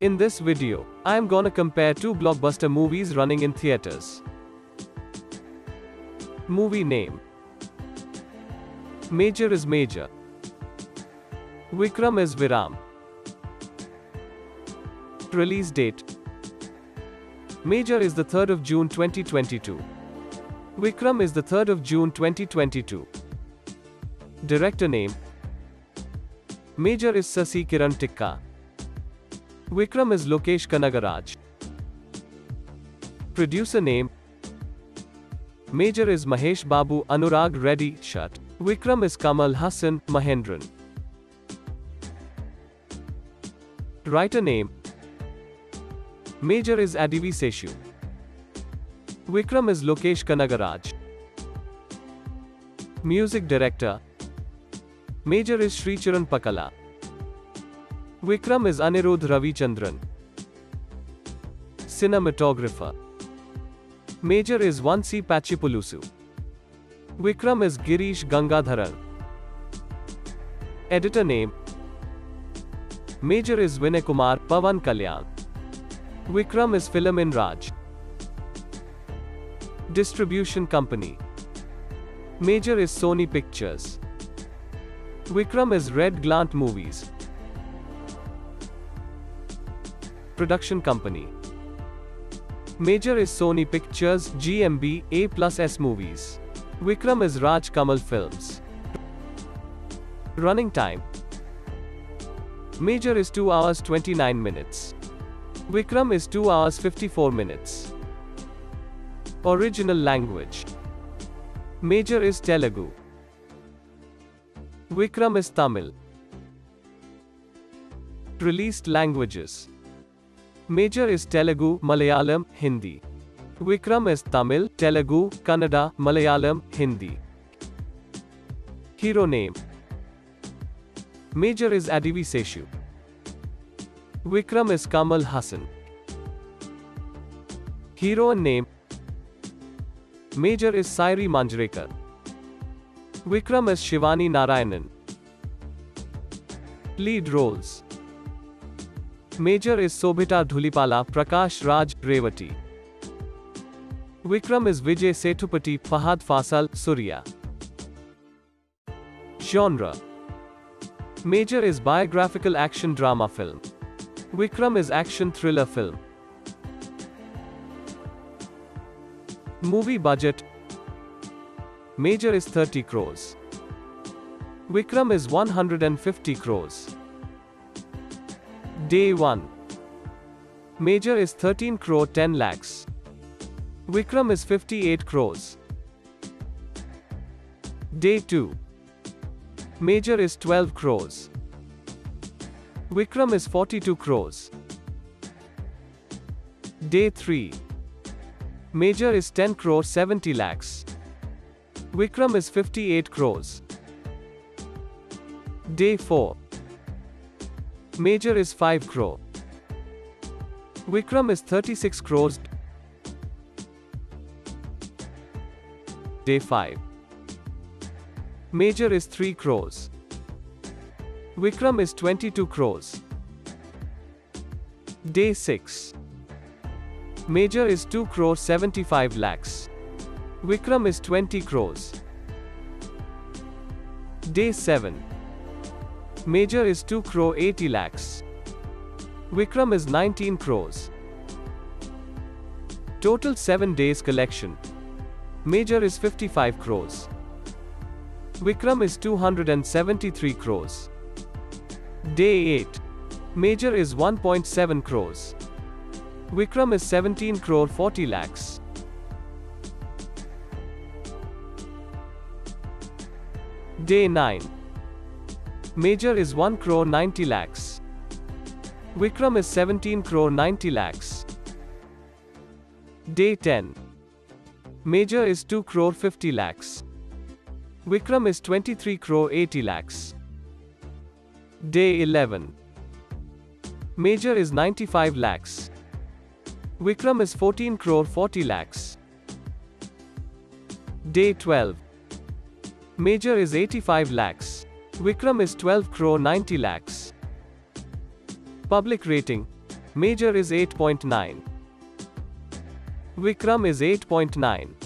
In this video, I am gonna compare two blockbuster movies running in theaters. Movie name Major is Major. Vikram is Vikram. Release date Major is the 3rd of June 2022. Vikram is the 3rd of June 2022. Director name Major is Sasi Kiran Tikka. Vikram is Lokesh Kanagaraj. Producer name Major is Mahesh Babu Anurag Reddy Shat. Vikram is Kamal Haasan Mahendran. Writer name Major is Adivi Seshu. Vikram is Lokesh Kanagaraj. Music Director Major is Sricharan Pakala. Vikram is Anirudh Ravichandran. Cinematographer Major is Vamsi Pachipulusu. Vikram is Girish Gangadharan. Editor name Major is Vinay Kumar Pavan Kalyan. Vikram is Philomin Raj. Distribution Company Major is Sony Pictures. Vikram is Red Giant Movies. Production Company Major is Sony Pictures, GMB, A plus S Movies. Vikram is Raj Kamal Films. Running time Major is 2 hours 29 minutes. Vikram is 2 hours 54 minutes. Original language Major is Telugu. Vikram is Tamil. Released languages Major is Telugu, Malayalam, Hindi. Vikram is Tamil, Telugu, Kannada, Malayalam, Hindi. Hero name Major is Adivi Seshu. Vikram is Kamal Haasan. Heroine name Major is Saiee Manjrekar. Vikram is Shivani Narayanan. Lead roles Major is Sobhita Dhulipala, Prakash Raj, Revati. Vikram is Vijay Sethupathi, Fahad Faasil, Surya. Genre Major is biographical action drama film. Vikram is action thriller film. Movie budget Major is 30 crores. Vikram is 150 crores. Day 1 Major is 13 crore 10 lakhs. Vikram is 58 crores. Day 2 Major is 12 crores. Vikram is 42 crores. Day 3 Major is 10 crore 70 lakhs. Vikram is 58 crores. Day 4 Major is 5 crore. Vikram is 36 crores. Day 5 Major is 3 crores. Vikram is 22 crores. Day 6 Major is 2 crore 75 lakhs. Vikram is 20 crores. Day 7 Major is 2 crore 80 lakhs. Vikram is 19 crores. Total 7 days collection. Major is 55 crores. Vikram is 273 crores. Day 8. Major is 1.7 crores. Vikram is 17 crore 40 lakhs. Day 9. Major is 1 crore 90 lakhs. Vikram is 17 crore 90 lakhs. Day 10. Major is 2 crore 50 lakhs. Vikram is 23 crore 80 lakhs. Day 11. Major is 95 lakhs. Vikram is 14 crore 40 lakhs. Day 12. Major is 85 lakhs. Vikram is 12 crore 90 lakhs. Public rating. Major is 8.9. Vikram is 8.9.